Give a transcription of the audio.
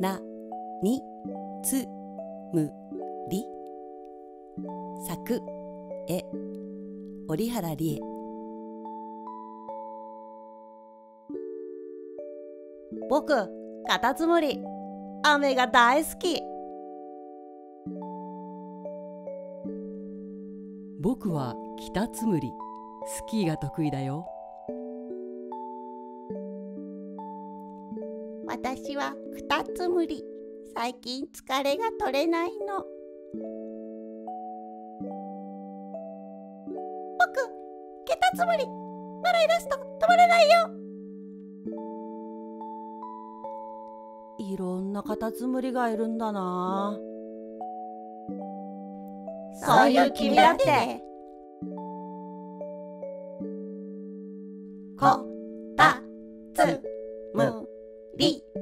なにつむり。さくえ。折原理恵。僕カタツムリ。雨が大好き。僕はキタツムリ。スキーが得意だよ。私はクタツムリ最近疲れが取れないの。僕ケタツムリ笑い出すと止まらないよ。いろんなカタツムリがいるんだな。そういう君だって。こたつむ比。